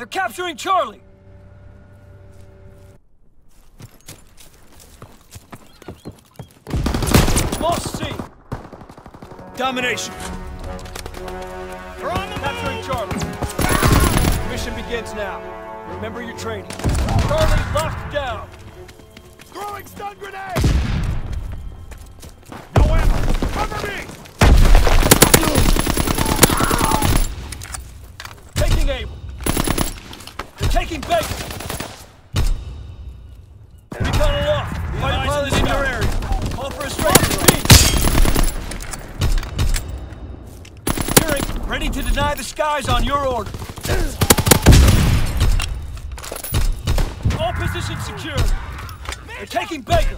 They're capturing Charlie! Lost C! Domination! They're on the Capturing Charlie. Mission begins now. Remember your training. Charlie locked down. Throwing stun grenade! No ammo! Cover me! Taking Able. They're taking Baker. Recon aloft. Fighter pilot in your area. Call for a strike. Securing. Ready to deny the skies on your order. All positions secured. They're taking Baker.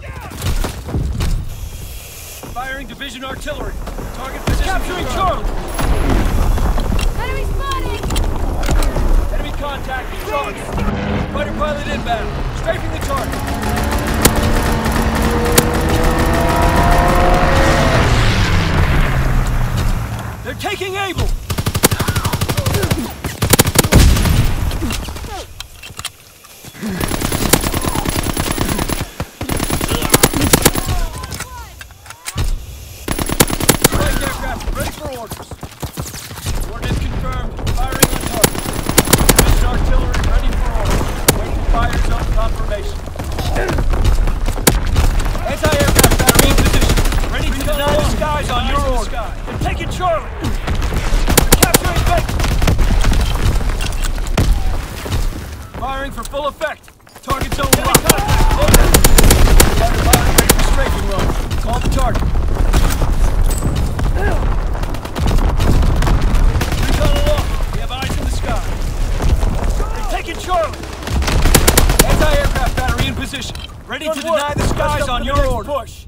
Firing division artillery. Target position. Capturing Charlie. Enemy spotted! Contact is Fighter pilot inbound. Strafing the target. They're taking Able. Flight aircraft ready for orders. Coordinates confirmed. Firing on target. Division artillery ready for orders. Waiting fire zone confirmation. Anti-aircraft battery in position. Ready to deny the skies order. They're taking Charlie. They're capturing Baker. Firing for full effect. Target zone locked. Pilot ready for strafing. Call the target. Recon aloft. We have eyes in the sky. They're taking Charlie. Anti-aircraft battery in position. Ready to deny the skies on your order. Push.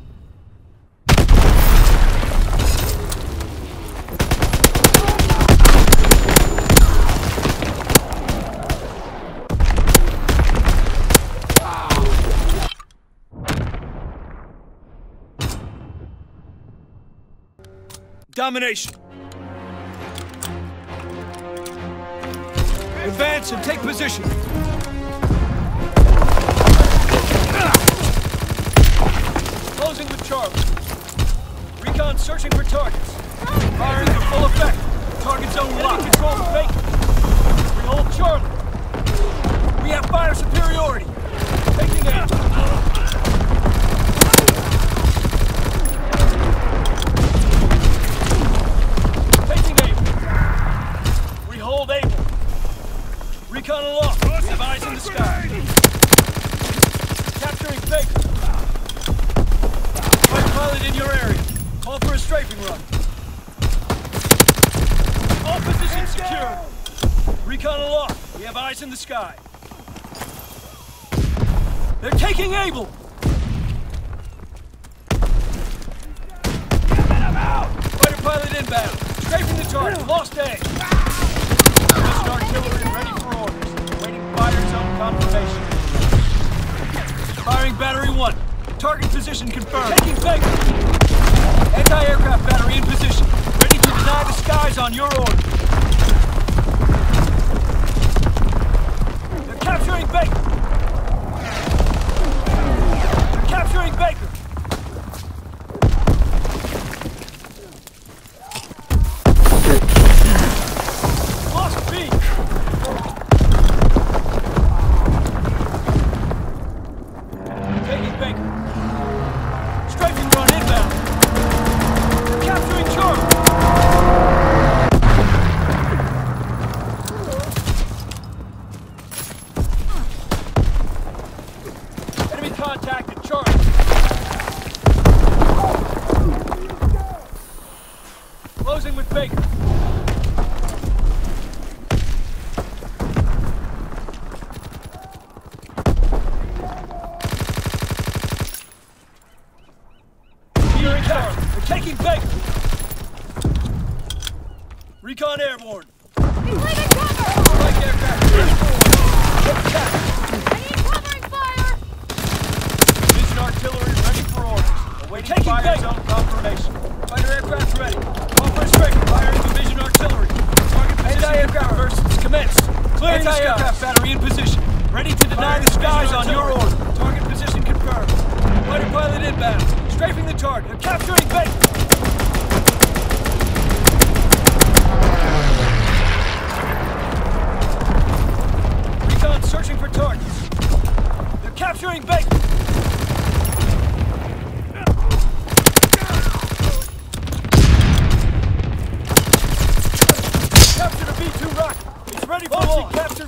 Domination. Advance and take position. Closing with Charlie. Recon searching for targets. Firing to full effect. Target zone locked. Control the Baker. We hold Charlie. Recon aloft. We have eyes in the sky. They're taking Able. Fighter pilot inbound. Strafing the target. Lost A. Mission artillery ready for orders. Waiting fire zone confirmation. Firing battery one. Target position confirmed. Taking Baker. Anti-aircraft battery in position. Ready to deny the skies on your order. Capturing Baker. Capturing Baker. aircraft battery in position. Ready to deny the skies on your order. Target position confirmed. Fighter pilot inbound. Strafing the target. They're capturing base. Recon searching for targets. They're capturing base.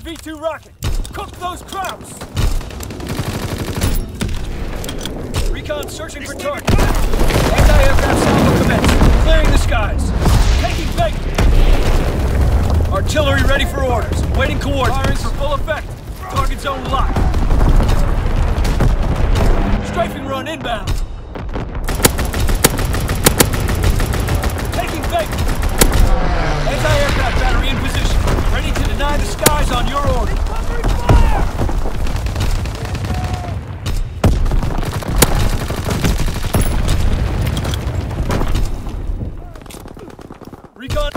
V-2 rocket. Cook those Krauts. Recon searching for targets. Anti-aircraft salvo commenced. Clearing the skies. Taking Baker. Artillery ready for orders. Waiting coordinates. Firing for full effect. Target zone locked. Strafing run inbound. Taking Baker. Ready to deny the skies on your order. Recon.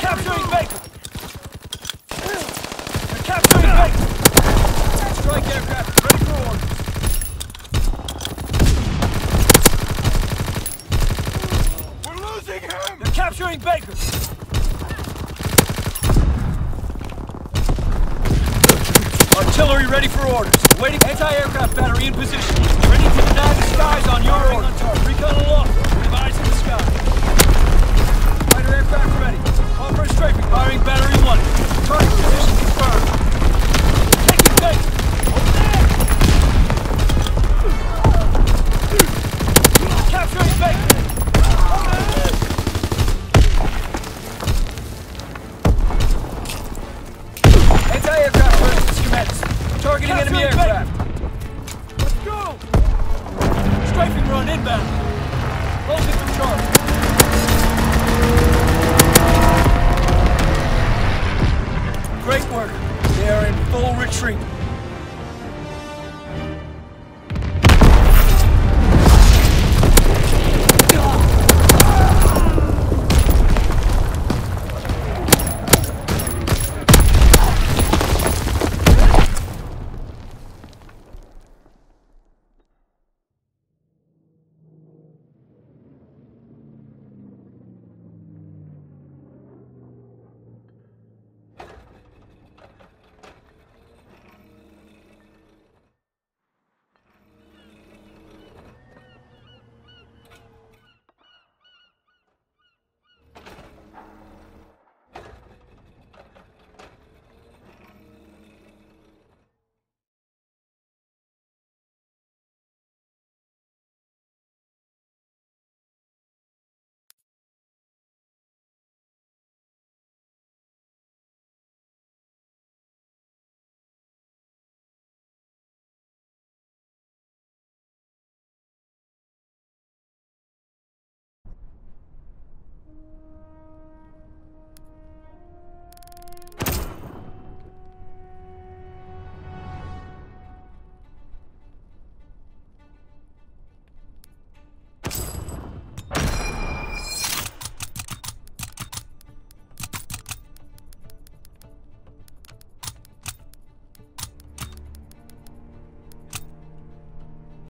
Capturing Baker. They're capturing Baker. Strike aircraft ready for orders. We're losing him! They're Baker. Artillery ready for orders. Waiting. Anti-aircraft battery in position. Ready to deny